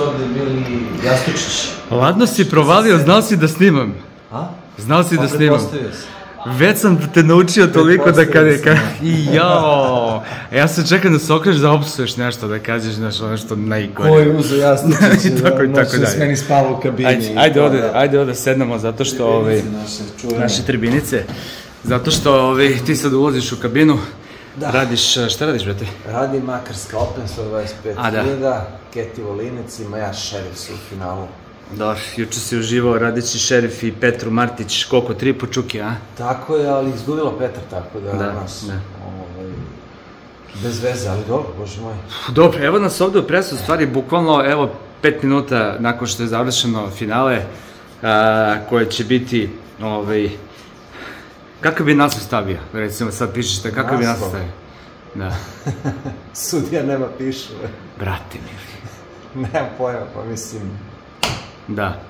su ovde bili Jastučić. Ladno si provalio, znao si da snimam. A? Znao si da Pa snimam. sam. Već sam te naučio toliko da kada... Ka, I jao! Ja se čekam da se okreneš da opsuješ nešto, da kažeš nešto, nešto najgore. Ko je uzo Jastučić? I tako i Možda tako dalje. s meni spava u kabini. Ajde, ajde ovde, da. ajde ovde sednemo zato što ovaj, Naše čuvene. naše tribinice, zato što ovaj, ti sad ulaziš u kabinu, Da. radiš, šta radiš, brate? Radi Makarska Open 125 A, da. Keti Volinec i Maja Šerif su u finalu. Dobro, juče si uživao radeći šerif i Petru Martić, koliko, tri počuke, a? Tako je, ali izgubila Petar, tako da, Da, nas, da. ovaj, bez veze, ali dobro, bože moj. Dobro, evo nas ovde u presu, stvari, bukvalno, evo, pet minuta nakon što je završeno finale, a, koje će biti, ovaj, kakav bi naslov stavio? Recimo, sad pišeš šta, kakav bi naslov stavio? Da, Sudija nema pišu, brate mili. nemam pojma, pa mislim, Da.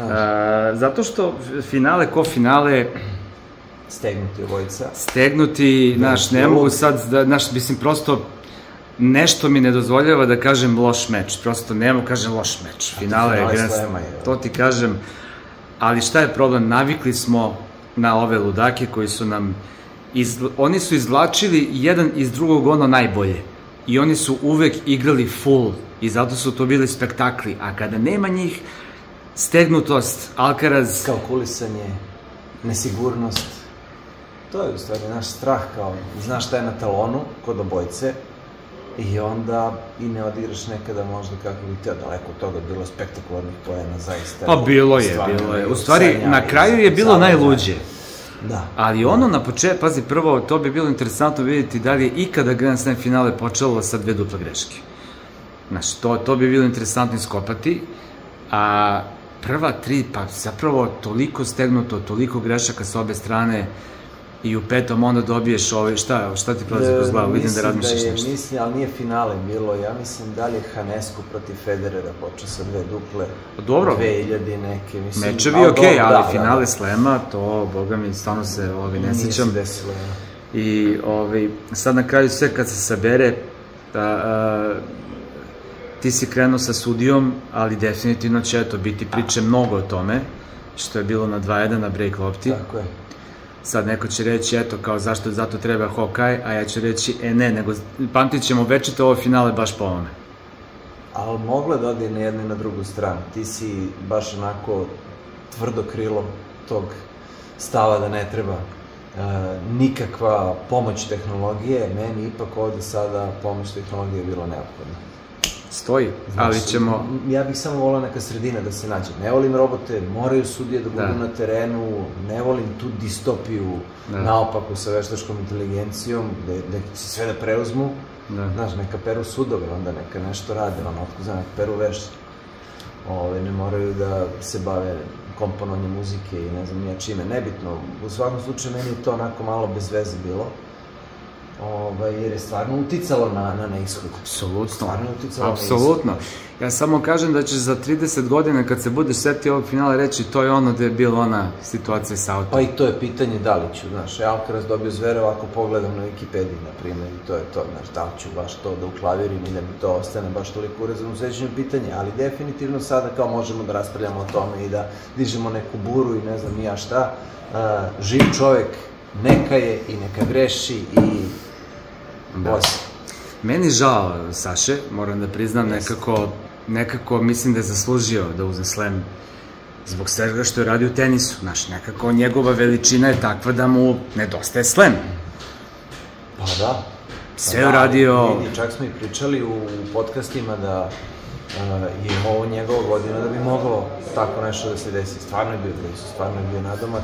A, zato što finale ko finale, stegnuti obojica. stegnuti, znaš, ne mogu sad, da, znaš, mislim, prosto, nešto mi ne dozvoljava da kažem loš meč, prosto ne mogu kažem loš meč. Finale je je, to ti kažem, ali šta je problem, navikli smo na ove ludake koji su nam, izvla, oni su izvlačili jedan iz drugog ono najbolje i oni su uvek igrali full i zato su to bili spektakli, a kada nema njih, stegnutost, Alcaraz, Kalkulisanje, nesigurnost, to je u stvari naš strah kao, znaš šta je na talonu kod obojce i onda i ne odigraš nekada možda kako bi teo daleko od toga bilo spektakularnih pojena zaista. pa bilo je, Stvarno bilo je. U stvari, na kraju je bilo najluđe. Da. Ali ono na početku, pazi, prvo, to bi bilo interesantno vidjeti da li je ikada Grand Slam finale počelo sa dve duple greške. Znaš, to, to bi bilo interesantno iskopati, a prva tri, pa zapravo toliko stegnuto, toliko grešaka sa obe strane i u petom onda dobiješ ovaj, šta, šta ti prolazi kroz glavu, vidim da razmišljaš je, nešto. Mislim, ali nije finale bilo, ja mislim da li je Hanesku protiv Federera počeo sa dve duple. Pa dobro. 2000 neke, mislim. Mečevi okej, dobro, ali da, da, finale da. slema, to, boga mi, stvarno se ovi, ne Nije se sećam. desilo, ja. I ovaj, sad na kraju sve kad se sabere, a, a, ti si krenuo sa sudijom, ali definitivno će eto biti priče mnogo o tome, što je bilo na 2-1 na break lopti. Tako je. Sad neko će reći, eto, kao zašto zato treba Hokaj, a ja ću reći, e ne, nego pamtit ćemo večito ovo finale baš po ovome. Ali mogla da ode na jednu i na drugu stranu. Ti si baš onako tvrdo krilo tog stava da ne treba e, nikakva pomoć tehnologije. Meni ipak ovde sada pomoć tehnologije je bila neophodna. Stoji, ali Znaš, ćemo... Ja bih samo volao neka sredina da se nađe. Ne volim robote, moraju sudije da budu Da. na terenu, ne volim tu distopiju Da. naopaku sa veštačkom inteligencijom, da, da će sve da preuzmu. Da. Znaš, neka peru sudove, onda neka nešto rade, ono, otko za neka peru veš. Ove, ne moraju da se bave komponovanjem muzike i ne znam nija čime, nebitno. U svakom slučaju, meni je to onako malo bez veze bilo. Ove, jer je stvarno uticalo na, na neishod. Apsolutno. Stvarno je uticalo na Apsolutno. Ja samo kažem da ćeš za 30 godina kad se budeš setio ovog finala reći to je ono gde je bila ona situacija sa autom. Pa i to je pitanje da li ću, znaš, ja Alcaraz dobio zverov ako pogledam na Wikipediji, na primjer, i to je to, znaš, da li ću baš to da uklavirim i da mi to ostane baš toliko urezano u sećanju pitanje, ali definitivno sada kao možemo da raspravljamo o tome i da dižemo neku buru i ne znam ni ja šta, uh, živ čovek neka je i neka greši i Da. Meni žao Saše, moram da priznam, nekako, nekako mislim da je zaslužio da uzme slam zbog svega što je radio u tenisu. Znaš, nekako njegova veličina je takva da mu nedostaje slam. Pa da. Sve je uradio... Vidi, čak smo i pričali u podcastima da uh, je ovo njegova godina da bi moglo tako nešto da se desi. Stvarno je bio blizu, stvarno je bio nadomak.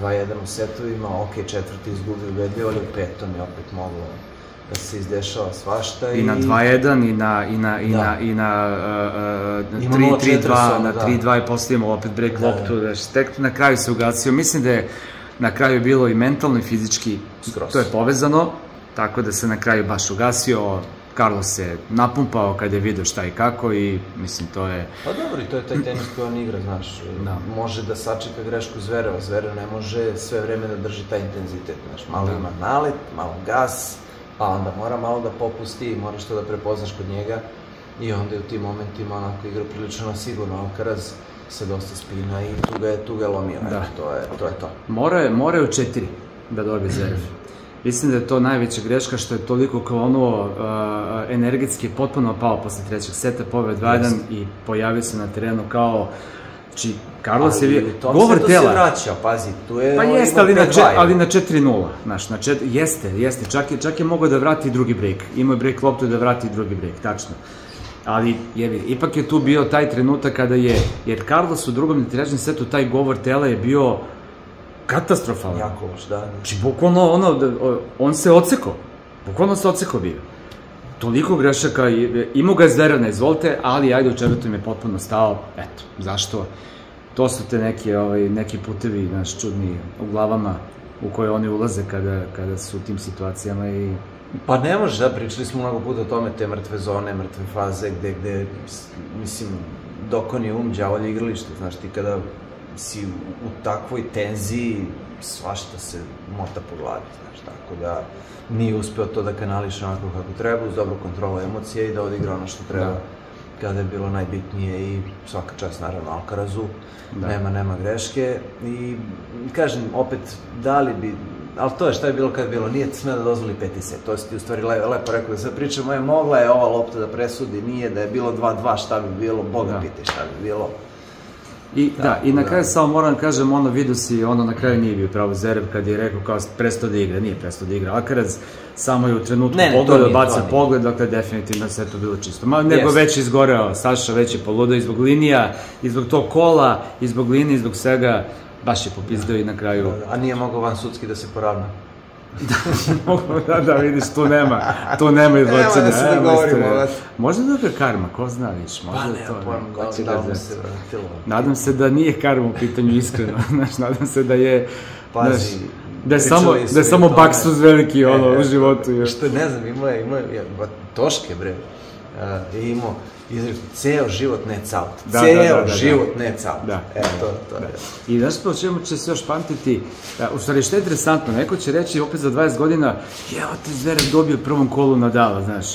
2-1 u setovima, ok, četvrti izgubio ubedljivo, ali u petom je opet moglo da se izdešava svašta. I na 2-1 i na, i na, i Da. na, i na uh, Ima 3-3-2, 0-4 na da. 3-2 i postavimo opet break Da, loptu, da, tek na kraju se ugasio. Mislim da je na kraju bilo i mentalno i fizički, Skroz. to je povezano, tako da se na kraju baš ugasio, Carlos se napumpao kad je vidio šta i kako i mislim to je... Pa dobro, i to je taj tenis koji on igra, znaš. Da. Može da sačeka grešku Zvereva, Zverev ne može sve vreme da drži taj intenzitet, znaš. Malo Da. ima nalet, malo gas, pa onda mora malo da popusti, moraš to da prepoznaš kod njega. i onda je u tim momentima onako igra prilično sigurno, Alcaraz sa dosta spina i tu ga je, tu ga je lomio, da. To je to. Je to. Mora je, mora je u četiri da dobije Zverev. Mislim da je to najveća greška što je toliko klonuo, uh, energetski potpuno pao posle trećeg seta, poved 2 i pojavio se na terenu kao Znači, Carlos je... Govor tela... se vraća, pazi, tu je... Pa jeste, ali na, ali na 4-0, znaš, na čet, jeste, jeste, čak je, čak je mogao da vrati drugi break. Imao je break loptu da vrati drugi break, tačno. Ali, jevi, ipak je tu bio taj trenutak kada je, jer Carlos u drugom i trećem setu, taj govor tela je bio katastrofalan. Jako loš, da. Znači, bukvalno, ono, da, on se oceko. Bukvalno se oceko bio. Toliko grešaka, imao ga Zverana, izvolite, ali ajde u četvrtom je potpuno stao, eto, zašto? To su te neke, ovaj, neki putevi, naš, čudni u glavama u koje oni ulaze kada, kada su u tim situacijama i Pa ne može, da, pričali smo mnogo puta o tome, te mrtve zone, mrtve faze, gde, gde, mislim, dok on je um, djavolje igralište, znaš, ti kada si u, u takvoj tenziji, svašta se mota po glavi, znaš, tako da nije uspeo to da kanališe onako kako treba, uz dobru kontrolu emocije i da odigra ono što treba. Da kada je bilo najbitnije i svaka čast naravno Alcarazu, da. nema, nema greške i kažem opet da li bi ali to je šta je bilo kad je bilo, nije sme da dozvoli peti set, to si ti u stvari le, lepo rekao da sad pričamo, je mogla je ova lopta da presudi, nije da je bilo 2-2, šta bi bilo, Boga da. pite šta bi bilo. I, da, da, i na kraju da. samo moram da kažem, ono vidio si, ono na kraju nije bio pravo Zerev kad je rekao kao prestao da igra, nije prestao da igra. Alcaraz samo je u trenutku ne, ne, pogleda, baca pogled, dakle definitivno sve to bilo čisto. Ma, nego yes. već izgoreo, Saša već je poludao i zbog linija, i zbog tog kola, i zbog linije, i zbog svega, baš je popizdao i na kraju... Da, da, a nije mogao van sudski da se poravna? Da, da, vidiš, tu nema, tu nema izlačenja. Nema da se dogovorimo. Da možda da je karma, ko zna, viš, možda pa, ne, to. Pa ne, da, da se vratilo. Nadam se da nije karma u pitanju iskreno, znaš, nadam se da je, Pazi, znaš, da je samo, da je samo baksuz veliki, e, ono, u životu. Je. Što, ne znam, ima je, ima je, toške, bre, uh, je imao, izreku, ceo život ne caut. Da, ceo da, da, da, život da. ne caut. Da. E, to, to da. je. I znaš po čemu će se još pamtiti, da, u stvari što je interesantno, neko će reći opet za 20 godina, evo te Zverev dobio prvom kolu Nadala, znaš.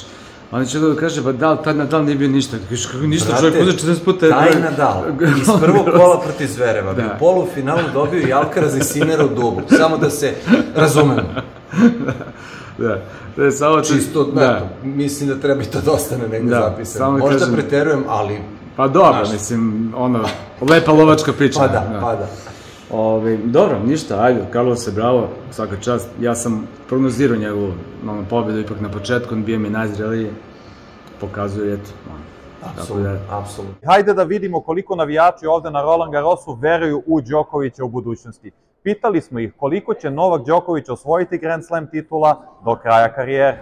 Oni će da kaže, ba da, tad Nadal nije bio ništa. Kaže, kako ništa, Brate, čovjek uzeo 40 puta. Taj Nadal, iz prvog kola protiv Zvereva, da. u polufinalu dobio i Alcaraz i Sinera u dubu. Samo da se razumemo. da. da. Da je samo Čisto, da. Mislim da treba i to da ostane negde da, zapisano. Možda kažem, preterujem, ali... Pa dobro, naš... mislim, ono, lepa lovačka priča. Pa da, da. pa da. Ove, dobro, ništa, ajde, Carlos se bravo, svaka čast. Ja sam prognozirao njegovu ono, pobedu ipak na početku, on bio mi najzreliji, pokazuje, eto, ono, Apsolutno, da... apsolutno. Hajde da vidimo koliko navijači ovde na Roland Garrosu veruju u Đokovića u budućnosti. Pitali smo ih koliko će Novak Đoković osvojiti Grand Slam titula do kraja karijere.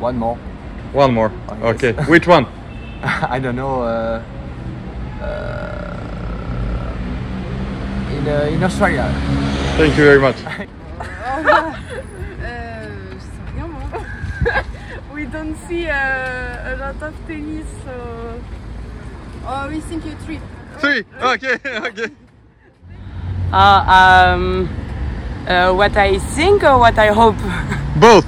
One more. One more. Okay. Which one? I don't know. Uh, uh, in, uh, in Australia. Thank you very much. we don't see uh, a lot of tennis, so. Oh, we think you three. Three. Okay. Okay. Uh, um, uh, what I think or what I hope? Both.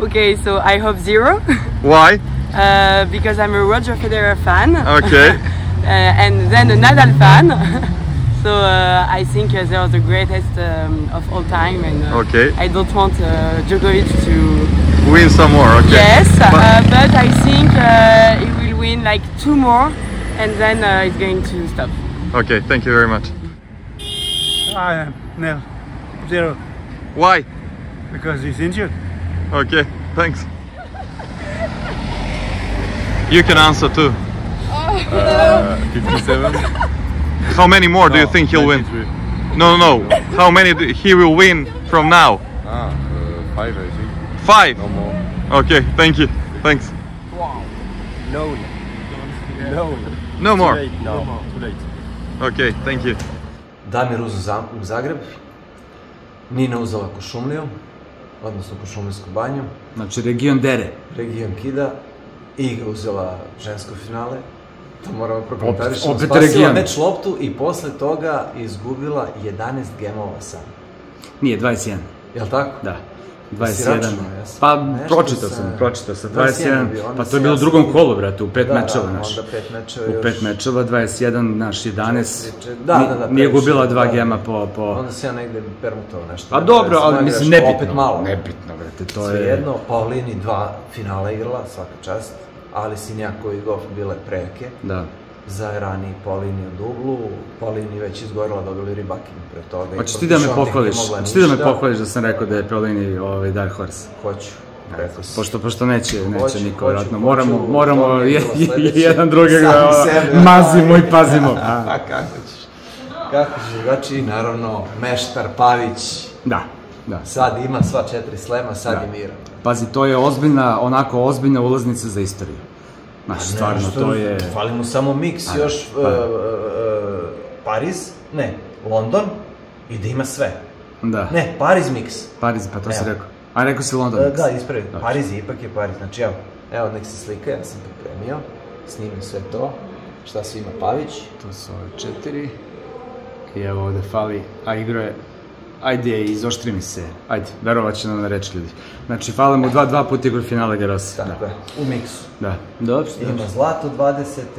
okay, so I hope zero. Why? Uh, because I'm a Roger Federer fan. Okay. uh, and then a Nadal fan. so uh, I think uh, they are the greatest um, of all time, and uh, okay. I don't want uh, Djokovic to win some more. Okay. Yes, but, uh, but I think uh, he will win like two more, and then uh, he's going to stop. Okay, thank you very much. I am no zero. Why? Because he's injured. Okay, thanks. you can answer too. Uh, 57. How many more no, do you think he'll 93. win? No, no, no. How many do he will win from now? Ah, uh, five, I think. Five? No more. Okay, thank you. Thanks. Wow. No. No. No more. Too late. No. no Too late. Okay, thank you. Damir u Zagreb, Nina uzela Košumliju, odnosno Košumlijsku banju. Znači region Dere. Region Kida. Iga uzela žensko finale, to moramo prokomentarišati. Opet, opet region. meč loptu i posle toga izgubila 11 gemova sam. Nije, 21. Jel tako? Da. Jesi 21. računao, jesi? Pa, Nešto pročitao sa- sam, pročitao sam. 21 21, je bio, onda pa to je bilo u drugom kolu, brate, u pet Da, da, mečeva, znaš. onda pet mečeva U još. pet mečeva, 21, naš 11. Četiri, četiri. Da, da, da, Nije gubila dva da. gema po... po... Onda se ja negde permutovao nešto. Pa dobro, ali mislim, greška, nebitno. Opet malo. Nebitno, brate, to je... Svejedno, Paulini dva finala igrala, svaka čast. Ali Sinjako i Goff bile preke. Da. Zajerani i Paulini u duglu. Paulini već izgorila, dobili ribakinu pre toga. Hoćeš ti da me pohvališ? Hoćeš ti da me pohvališ da sam rekao da je Paulini ovaj Dark Horse? Hoću, rekao si. Pošto, pošto neće, neće Hoću, niko, hoću, vjerojatno. hoću, Moramo, to moramo je je, jedan Sami da sebe, mazimo i pazimo. A, A kako ćeš? Kako ćeš drugačiji? Naravno, Meštar Pavić da, da. sad ima sva četiri slema, sad je miran. Pazi, to je ozbiljna, onako ozbiljna ulaznica za istoriju. Znaš, stvarno, Nešto, to je... Fali mu samo miks, Pa, još pa. uh, uh, Pariz, ne, London i da ima sve. Da, Ne, Pariz miks. Pariz, pa to si Evo. rekao. A rekao si London. Mix. da, ispravi. Dobro. Pariz je, ipak je Pariz. Znači, evo, evo nek se slika, ja sam pripremio, snimim sve to, šta sve ima Pavić. To su ove četiri. I evo ovde fali, a igro je... Ajde, izoštri mi se. Ajde, verovat će nam na reč ljudi. Znači, fale mu dva, dva puta igru finale Garosi. Tako da. je, u miksu. Da. Dobro, Ima zlato 20.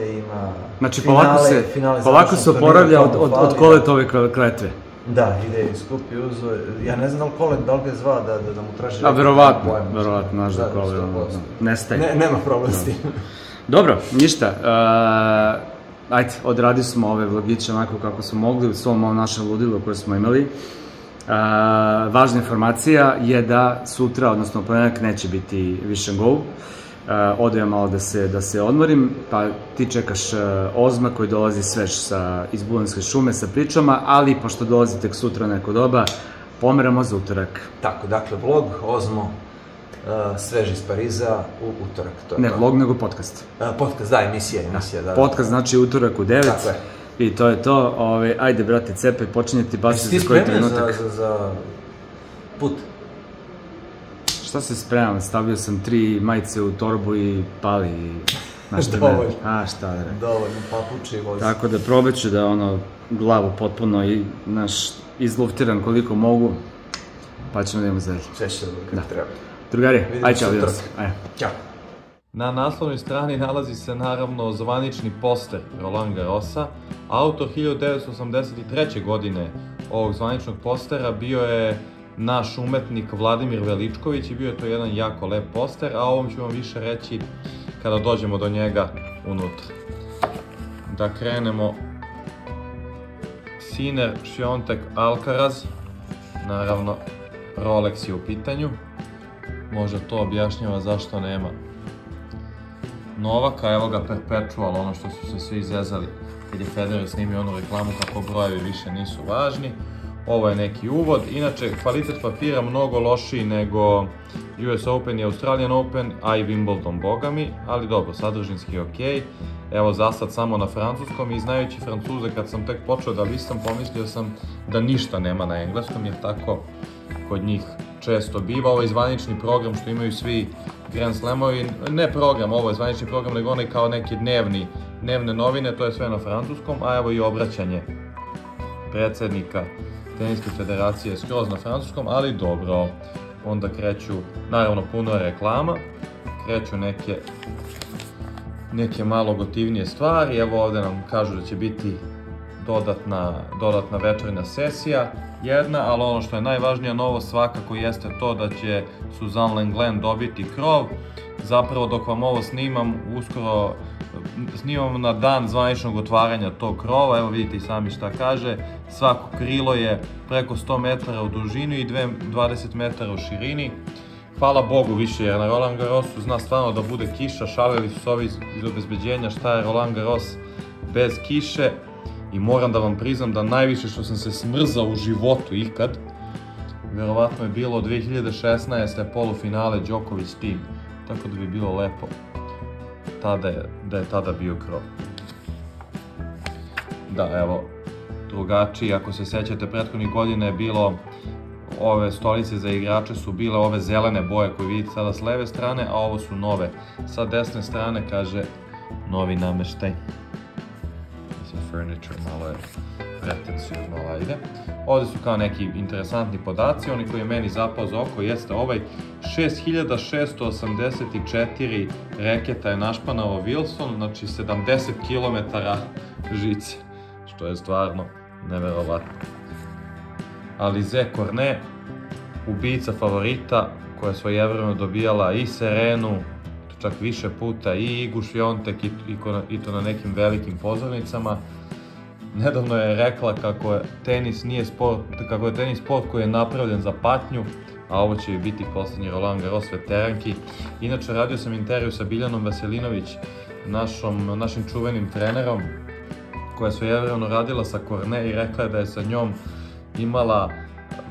ima Znači, finale, polako se, finale polako se oporavlja od, od, od koletove kle- kletve. Da, ide i skupi uzo. Ja ne znam da li Kolet, da li ga je zvao da, da, da mu traži... A verovatno, pojma. verovatno, znaš da, 100%. ono, nestaje. Ne, nema problem s tim. Dobro, ništa. Uh, ajde, odradi smo ove vlogiće onako kako smo mogli u svom našem ludilu koje smo imali. Uh, važna informacija je da sutra, odnosno ponedeljak, neće biti Vision Go. Uh, ja malo da se, da se odmorim, pa ti čekaš uh, Ozma koji dolazi svež sa, iz Bulanske šume sa pričama, ali pošto dolazi tek sutra neko doba, pomeramo za utorak. Tako, dakle, vlog, Ozmo, uh, svež iz Pariza, u utorak. To je Ne to. vlog, nego podcast. Uh, podcast, da, emisija, emisija, da. da. Podcast znači utorak u 9. Tako je. I to je to. Ove, ajde, brate, cepe, počinje ti Jesi basi ti za koji spremio za, trenutak. za, za put? Šta se spremam? Stavio sam tri majice u torbu i pali. I, znaš šta me... Dovoljno. A, šta da re. Dovoljno, papuče i vozi. Tako da probat ću da ono, glavu potpuno i, naš, izluftiram koliko mogu. Pa ćemo da idemo zadnje. Sve će da kako treba. Drugari, ajde, čao, vidimo se. Ajde. Ćao. Na naslovnoj strani nalazi se naravno zvanični poster Roland Garrosa. Autor 1983. godine ovog zvaničnog postera bio je naš umetnik Vladimir Veličković i bio je to jedan jako lep poster, a o ovom ću vam više reći kada dođemo do njega unutra. Da krenemo Siner Šiontek Alcaraz, naravno Rolex je u pitanju, možda to objašnjava zašto nema Novaka, evo ga Perpetual, ono što su se svi izrezali kad je Federer snimio onu reklamu kako brojevi više nisu važni. Ovo je neki uvod. Inače, kvalitet papira mnogo lošiji nego US Open i Australian Open, a i Wimbledon, boga mi, ali dobro, sadržinski je okej. Evo za sad samo na francuskom i znajući francuze kad sam tek počeo da listam, pomislio sam da ništa nema na engleskom, jer tako kod njih često biva. Ovaj zvanični program što imaju svi Grand Slamovi, ne program, ovo je zvanični program, nego onaj kao neki dnevni, dnevne novine, to je sve na francuskom, a evo i obraćanje predsednika Teniske federacije skroz na francuskom, ali dobro. Onda kreću, naravno puno reklama, kreću neke neke malo gotivnije stvari, evo ovde nam kažu da će biti dodatna, dodatna večernja sesija, jedna, ali ono što je najvažnija novost svakako jeste to da će Suzanne Lenglen dobiti krov. Zapravo dok vam ovo snimam, uskoro snimam na dan zvaničnog otvaranja tog krova, evo vidite i sami šta kaže, svako krilo je preko 100 metara u dužini i dve- 20 metara u širini. Hvala Bogu više, jer na Roland Garrosu. Zna stvarno da bude kiša, šalili su se ovi iz obezbeđenja šta je Roland Garros bez kiše i moram da vam priznam da najviše što sam se smrzao u životu ikad, verovatno je bilo 2016. polufinale Đoković tim, tako da bi bilo lepo tada je, da je tada bio krov. Da, evo, drugačiji, ako se sećate, prethodnih godina je bilo ove stolice za igrače su bile ove zelene boje koje vidite sada s leve strane, a ovo su nove. Sa desne strane kaže novi nameštaj. Furniture malo je pretencijozno, ajde. Ovde su kao neki interesantni podaci, oni koji je meni zapao za oko jeste ovaj 6684 reketa je našpanao Wilson, znači 70 km žice, što je stvarno neverovatno. Alize Cornet, ubica favorita, koja je svojevremeno dobijala i Serenu, čak više puta, i Igu Šviontek, i, i, i to na nekim velikim pozornicama. Nedavno je rekla kako je tenis nije sport, kako je tenis sport koji je napravljen za patnju, a ovo će biti poslednji Roland Garros veteranki. Inače, radio sam intervju sa Biljanom Vasilinović, našom, našim čuvenim trenerom, koja je svojevremeno radila sa Korne i rekla je da je sa njom imala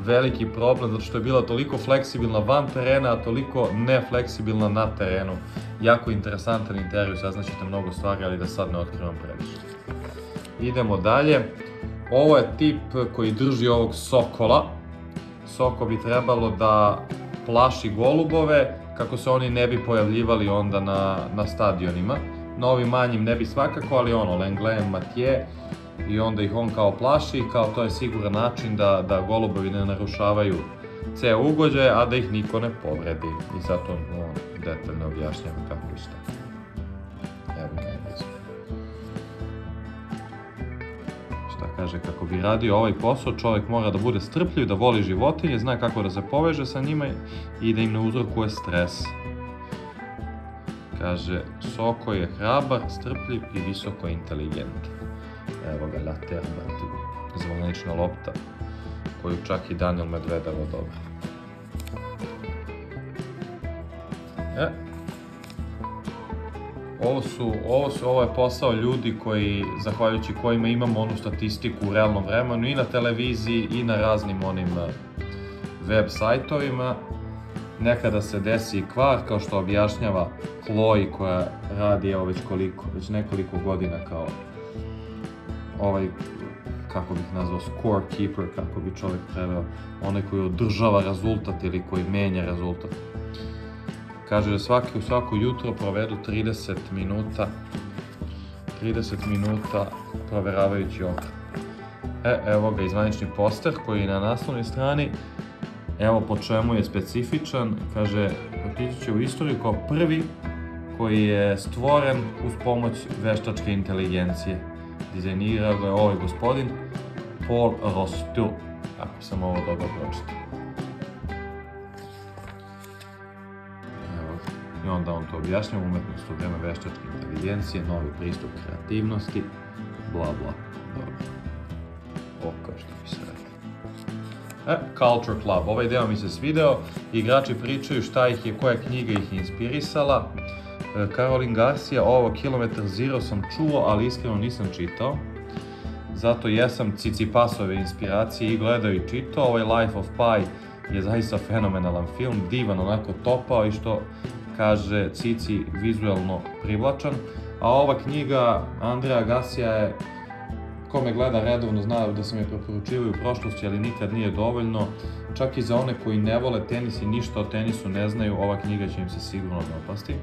veliki problem zato što je bila toliko fleksibilna van terena, a toliko nefleksibilna na terenu. Jako interesantan intervju, saznaćete mnogo stvari, ali da sad ne otkrivam previše. Idemo dalje. Ovo je tip koji drži ovog sokola. Soko bi trebalo da plaši golubove kako se oni ne bi pojavljivali onda na, na stadionima. Na ovim manjim ne bi svakako, ali ono, Lenglen, Matije, i onda ih on kao plaši, kao to je siguran način da, da golubovi ne narušavaju ceo ugođaj, a da ih niko ne povredi. I sad on, on detaljno objašnjava kako i šta. Evo ga engleskom. Šta kaže, kako bi radio ovaj posao, čovjek mora da bude strpljiv, da voli životinje, zna kako da se poveže sa njima i da im ne uzrokuje stres. Kaže, Soko je hrabar, strpljiv i visoko inteligentan. Evo ga, La Terbat, zvonečna lopta, koju čak i Daniel Medvedev odobra. E, ovo su, ovo su, ovo je posao ljudi koji, zahvaljujući kojima imamo onu statistiku u realnom vremenu i na televiziji i na raznim onim eh, web sajtovima. Nekada se desi i kvar, kao što objašnjava Chloe koja radi evo već koliko, već nekoliko godina kao ovaj, kako bih nazvao, scorekeeper, kako bi čovjek preveo, onaj koji održava rezultat ili koji menja rezultat. Kaže da svaki, svako jutro provedu 30 minuta 30 minuta proveravajući okno. E, evo ga izvanični poster koji je na naslovnoj strani. Evo po čemu je specifičan. Kaže, otići će u istoriju kao prvi koji je stvoren uz pomoć veštačke inteligencije. Dizajnirao ga je ovaj gospodin Paul Rostu, ako sam ovo dobro pročitao. I onda on to objašnjava, umetnost u vreme veštačke inteligencije, novi pristup kreativnosti, bla bla. Dobro. Što bi se rekao. E, Culture Club, ovaj deo mi se svideo, igrači pričaju šta ih je, koja knjiga ih je inspirisala. Caroline Garcia, ovo Kilometer Zero sam čuo, ali iskreno nisam čitao. Zato jesam Cicipasove inspiracije i gledao i čitao. Ovaj Life of Pi je zaista fenomenalan film, divan, onako topao i što kaže Cici vizuelno privlačan. A ova knjiga Andreja Gasija je ko me gleda redovno zna da sam je preporučivao u prošlosti, ali nikad nije dovoljno. Čak i za one koji ne vole tenis i ništa o tenisu ne znaju, ova knjiga će im se sigurno dopasti.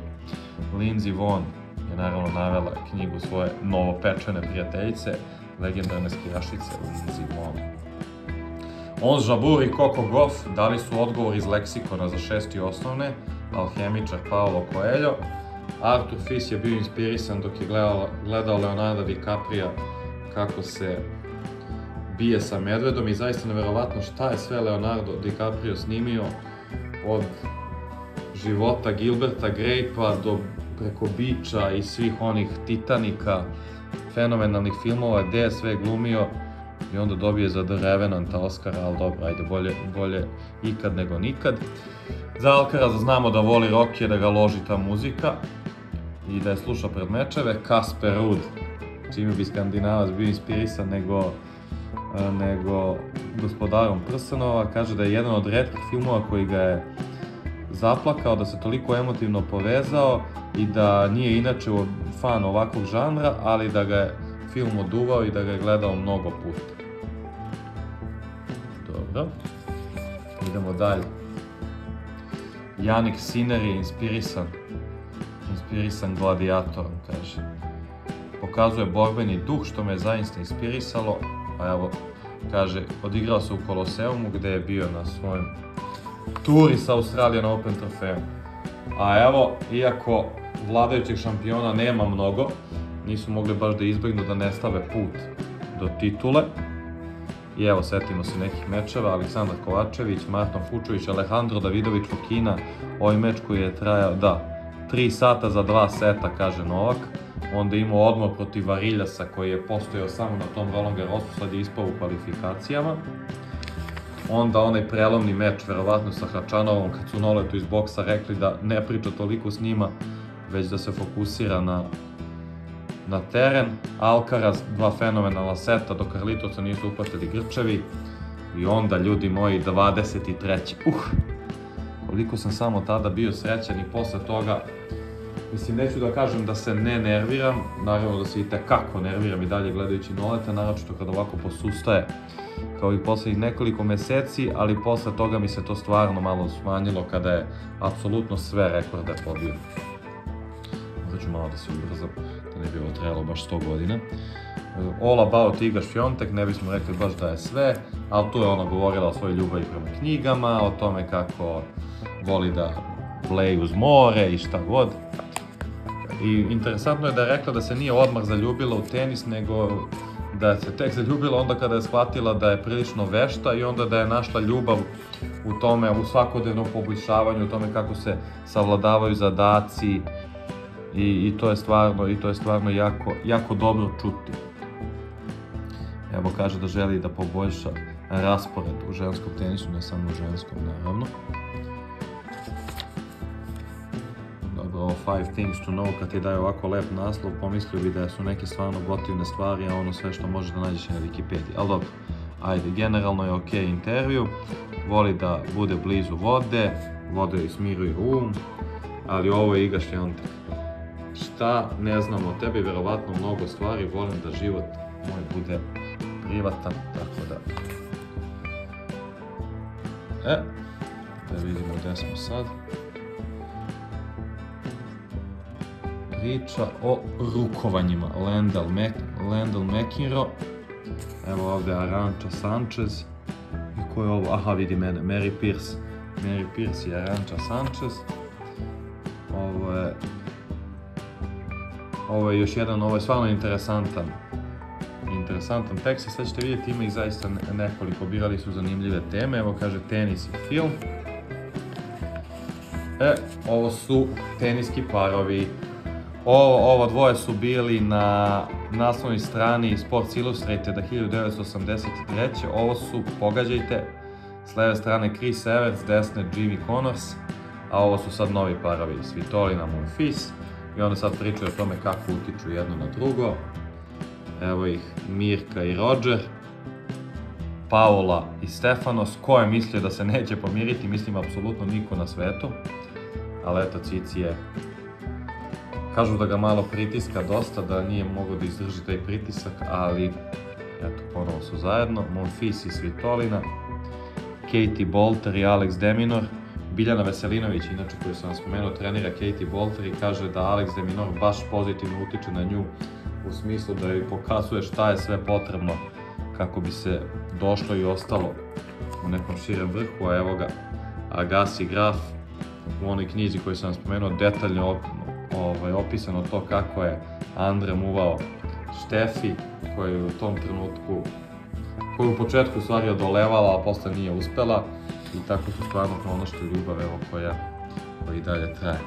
Lindsey Vonn je naravno navela knjigu svoje novopečene prijateljice, legendarne skijašice Lindsey Vonn. On Žabur i Coco Goff dali su odgovor iz leksikona za šesti osnovne, alhemičar Paolo Coelho. Arthur Fils je bio inspirisan dok je gledao, gledao Leonardo DiCaprio kako se bije sa medvedom i zaista neverovatno šta je sve Leonardo DiCaprio snimio od života Gilberta Grape-a do preko Biča i svih onih Titanika, fenomenalnih filmova, gde je sve glumio i onda dobije za The Revenanta Oscara, ali dobro, ajde, bolje, bolje ikad nego nikad. Za Alcaraza znamo da voli rock da ga loži ta muzika i da je sluša pred mečeve. Kasper Ruud, čime bi Skandinavac bio inspirisan nego nego gospodarom Prsanova, kaže da je jedan od redkih filmova koji ga je zaplakao, da se toliko emotivno povezao i da nije inače fan ovakvog žanra, ali da ga je film oduvao i da ga je gledao mnogo puta. Dobro. Idemo dalje. Janik Siner je inspirisan inspirisan gladijatorom, kaže. Pokazuje borbeni duh što me zaista inspirisalo Pa evo, kaže, odigrao se u Koloseumu gde je bio na svojom turi sa Australijan Open trofejom. A evo, iako vladajućeg šampiona nema mnogo, nisu mogli baš da izbegnu da ne stave put do titule. I evo, setimo se nekih mečeva, Aleksandar Kovačević, Marton Fučević, Alejandro Davidović Fokina, ovaj meč koji je trajao, da, 3 sata za 2 seta, kaže Novak. Onda imao odmor protiv Variljasa koji je postojao samo na tom Roland Garrosu, sad je ispao u kvalifikacijama. Onda onaj prelomni meč, verovatno sa Hačanovom, kad su Noletu iz boksa rekli da ne priča toliko s njima, već da se fokusira na, na teren. Alcaraz, dva fenomenalna seta, do Karlitoca nisu upatili Grčevi. I onda, ljudi moji, 23. Uh, koliko sam samo tada bio srećan i posle toga Mislim, neću da kažem da se ne nerviram, naravno da se i tekako nerviram i dalje gledajući Noleta, naročito kad ovako posustaje kao i poslednjih nekoliko meseci, ali posle toga mi se to stvarno malo smanjilo kada je apsolutno sve rekorde pobio. Možda ću malo da se ubrzam, da ne bi ovo trajalo baš 100 godina. All about Iga Šfiontek, ne bismo rekli baš da je sve, ali tu je ona govorila o svojoj ljubavi prema knjigama, o tome kako voli da bleji uz more i šta god. I interesantno je da je rekla da se nije odmah zaljubila u tenis, nego da se tek zaljubila onda kada je shvatila da je prilično vešta i onda da je našla ljubav u tome, u svakodnevnom poboljšavanju, u tome kako se savladavaju zadaci i, i to je stvarno, i to je stvarno jako, jako dobro čuti. Evo kaže da želi da poboljša raspored u ženskom tenisu, ne samo u ženskom naravno. Ovo Five Things to Know, kad ti daje ovako lep naslov, pomislio bi da su neke stvarno gotivne stvari, a ono sve što možeš da nađeš na Wikipediji. Ali dobro, ajde, generalno je ok intervju, voli da bude blizu vode, vode smiruje um, ali ovo je Iga Šljantek. Šta ne znam o tebi, verovatno mnogo stvari, volim da život moj bude privatan, tako da... E, da vidimo gde smo sad. Priča o rukovanjima. Landel, Mac, Landel McInro, evo ovde Aranča Sanchez, i ko je ovo? Aha, vidi mene, Mary Pierce. Mary Pierce i Aranča Sanchez. Ovo je... Ovo je još jedan, ovo je stvarno interesantan interesantan tekst i sad ćete vidjeti ima ih zaista nekoliko, birali su zanimljive teme, evo kaže tenis i film. E, ovo su teniski parovi. Ovo, ovo dvoje su bili na naslovnoj strani Sports Illustrated 1983. Ovo su, pogađajte, s leve strane Chris Evans, desne Jimmy Connors, a ovo su sad novi parovi Svitolina Monfils i onda sad pričaju o tome kako utiču jedno na drugo. Evo ih Mirka i Roger, Paola i Stefanos, ko je mislio da se neće pomiriti, mislim apsolutno niko na svetu, ali eto Cici je Kažu da ga malo pritiska dosta, da nije mogao da izdrži taj pritisak, ali eto, ponovo su zajedno. Monfis i Svitolina, Katie Bolter i Alex Deminor, Biljana Veselinović, inače koju sam spomenuo, trenira Katie Bolter i kaže da Alex Deminor baš pozitivno utiče na nju u smislu da joj pokazuje šta je sve potrebno kako bi se došlo i ostalo u nekom širem vrhu, a evo ga Agassi Graf u onoj knjizi koju sam spomenuo detaljno ovaj, opisano to kako je Andre muvao Štefi, koja je u tom trenutku, koju u početku stvari odolevala, a posle nije uspela i tako su stvarno pronašli ljubav, evo, koja, koja i dalje traje.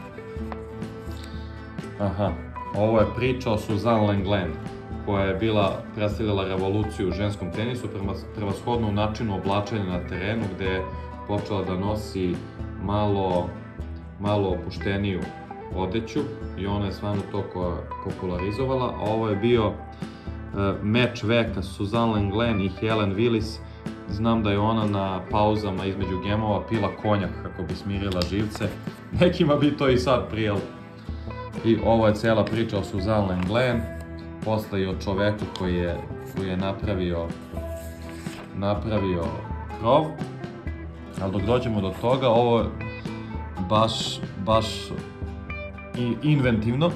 Aha, ovo je priča o Suzanne Lenglen, koja je bila, predstavljala revoluciju u ženskom tenisu, prema, prevashodno u načinu oblačenja na terenu, gde je počela da nosi malo, malo opušteniju odeću i ona je stvarno to koja popularizovala, a ovo je bio uh, meč veka Suzanne Lenglen i Helen Willis. Znam da je ona na pauzama između gemova pila konjak kako bi smirila živce. Nekima bi to i sad prijelo. I ovo je cela priča o Suzanne Lenglen, posle i o čoveku koji je, koji je napravio napravio krov. Ali dok dođemo do toga, ovo je baš, baš i inventivno.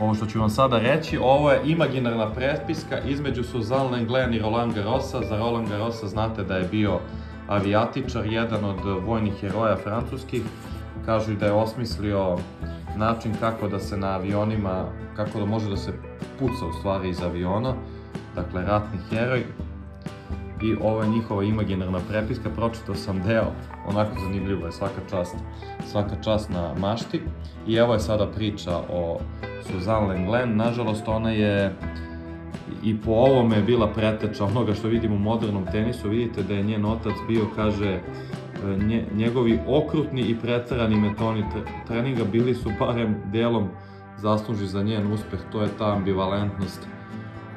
ovo što ću vam sada reći, ovo je imaginarna prepiska između Suzanne Lenglen i Roland Garrosa. Za Roland Garrosa znate da je bio avijatičar, jedan od vojnih heroja francuskih. Kažu da je osmislio način kako da se na avionima, kako da može da se puca u stvari iz aviona. Dakle, ratni heroj. I ovo je njihova imaginarna prepiska, pročitao sam deo, onako zanimljivo je svaka čast, svaka čast na mašti. I evo je sada priča o Suzanne Lenglen, nažalost ona je i po ovome je bila preteča onoga što vidimo u modernom tenisu, vidite da je njen otac bio, kaže, nje, njegovi okrutni i pretarani metoni treninga bili su barem delom zasluži za njen uspeh, to je ta ambivalentnost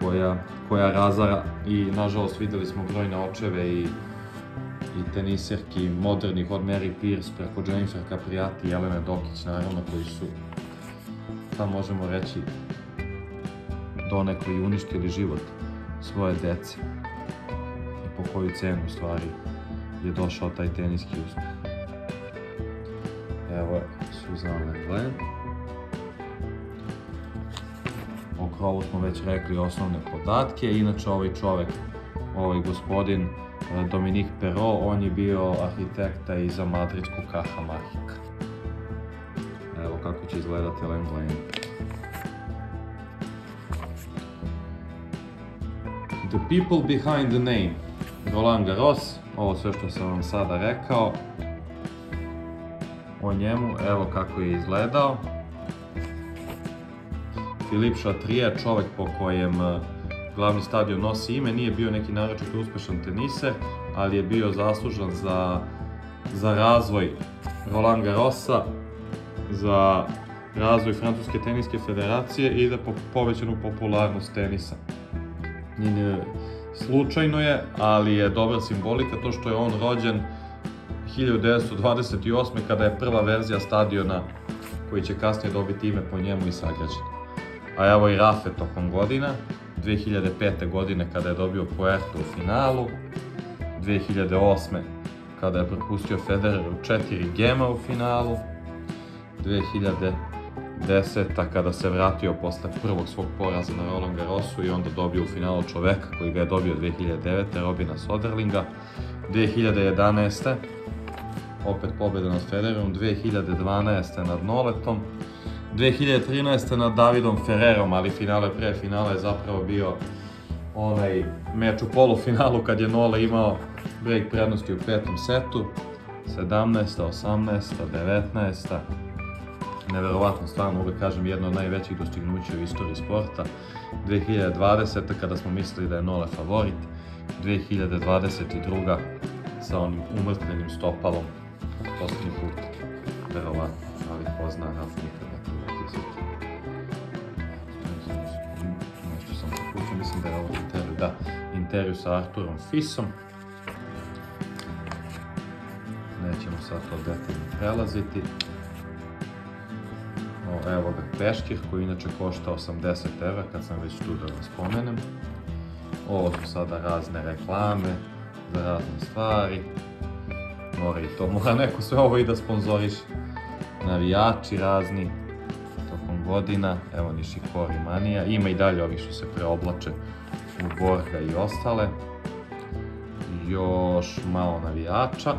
koja, koja razara i nažalost videli smo brojne očeve i i teniserki modernih od Mary Pierce preko Jennifer Capriati i Jelene Dokić naravno koji su pa možemo reći donekle i uništili život svoje dece i po koju cenu u stvari je došao taj teniski uspeh. Evo je Suzanne Glenn. O krovu smo već rekli osnovne podatke, inače ovaj čovek, ovaj gospodin eh, Dominique Perrault, on je bio arhitekta i za madridsku Cajamarca. Evo kako će izgledati Len Glenn. The people behind the name. Roland Garros, ovo sve što sam vam sada rekao o njemu, evo kako je izgledao. Filip Chatrier, čovek po kojem eh, glavni stadion nosi ime, nije bio neki naročito uspešan teniser, ali je bio zaslužan za, za razvoj Roland Garrosa, za razvoj Francuske teniske federacije i za povećanu popularnost tenisa. Njen slučajno je, ali je dobra simbolika to što je on rođen 1928. kada je prva verzija stadiona koji će kasnije dobiti ime po njemu i sagrađen. A evo i Rafe tokom godina, 2005. godine kada je dobio Puerto u finalu, 2008. kada je propustio Federer u četiri gema u finalu, 2010. kada se vratio posle prvog svog poraza na Roland Garrosu i onda dobio u finalu čoveka koji ga je dobio 2009. Robina Soderlinga, 2011. opet pobjeda nad Federerom, 2012. nad Noletom, 2013. nad Davidom Ferrerom, ali finale pre finala je zapravo bio onaj meč u polufinalu kad je Nole imao break prednosti u petom setu, 17. 18. 19 neverovatno, stvarno uvek kažem, jedno od najvećih dostignuća u istoriji sporta. 2020. kada smo mislili da je Nole favorit, 2022. sa onim umrtljenim stopalom, poslednji put, verovatno, ali ko zna, Rafa nikad intervju sa Arturom Fisom. Nećemo sad to detaljno prelaziti evo ga peškir koji inače košta 80 evra kad sam već tu da vam spomenem. Ovo su sada razne reklame za razne stvari. Mora i to, mora neko sve ovo i da sponzoriš. Navijači razni tokom godina, evo Nishikori Manija. Ima i dalje ovih što se preoblače Borga i ostale. Još malo navijača.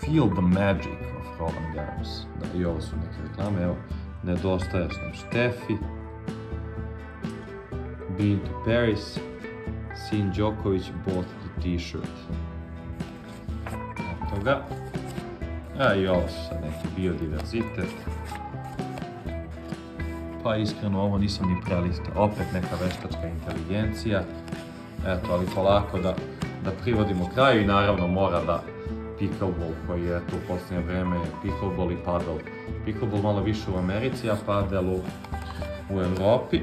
Feel the Magic Roland Garros. Da, i ovo su neke reklame, evo, nedostaješ nam Štefi, Been to Paris, Sin Djokovic bought the t-shirt. Eto ga. A i ovo su sad neki biodiverzitet. Pa iskreno ovo nisam ni prelista. Opet neka veštačka inteligencija. Eto, ali polako da, da privodimo kraju i naravno mora da pickleball koji je tu u posljednje vreme pickleball i paddle. Pickleball malo više u Americi, a paddle u, u Evropi,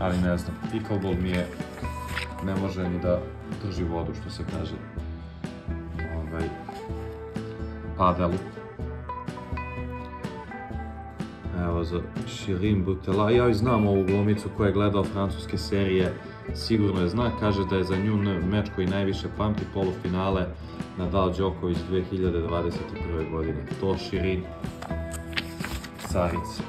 ali ne znam, pickleball mi je, ne može ni da drži vodu, što se kaže, ovaj, padelu. Za Shirin Butela, ja i znam ovu glumicu koja je gledao francuske serije, sigurno je zna, kaže da je za nju meč koji najviše pamti polufinale Nadal Đoković 2021. godine. To Širin. carice.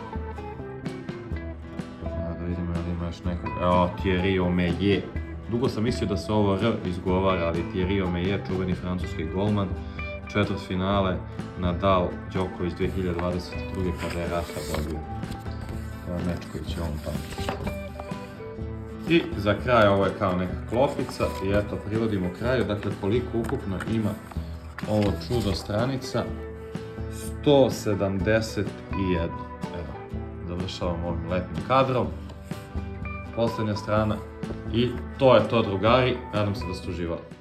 Evo da vidimo da ima još nekog. Evo, Thierry Omeje. Dugo sam mislio da se ovo R izgovara, ali Thierry Omeje, čuveni francuski golman, četvrt finale, Nadal, Đoković 2022. kada je Rafa dobio. Evo meč koji će on pamtiti. I za kraj ovo je kao neka klopica i eto privodimo kraju, dakle koliko ukupno ima ovo čudo stranica, 171. Evo, završavam ovim letnim kadrom. Poslednja strana. I to je to drugari, nadam se da ste uživali.